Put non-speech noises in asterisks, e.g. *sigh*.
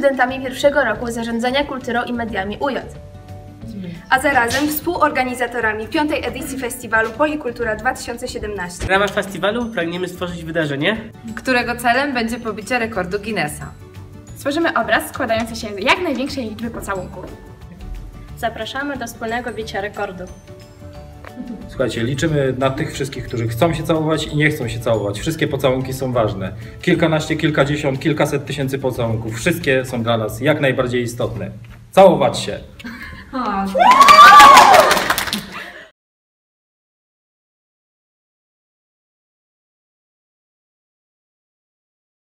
studentami pierwszego roku Zarządzania Kulturą i Mediami UJ. a zarazem współorganizatorami piątej edycji festiwalu Polikultura 2017. W ramach festiwalu pragniemy stworzyć wydarzenie, którego celem będzie pobicie rekordu Guinnessa. Stworzymy obraz składający się z jak największej liczby pocałunków. Zapraszamy do wspólnego bicia rekordu. Słuchajcie, liczymy na tych wszystkich, którzy chcą się całować i nie chcą się całować. Wszystkie pocałunki są ważne. Kilkanaście, kilkadziesiąt, kilkaset tysięcy pocałunków. Wszystkie są dla nas jak najbardziej istotne. Całować się! *laughs*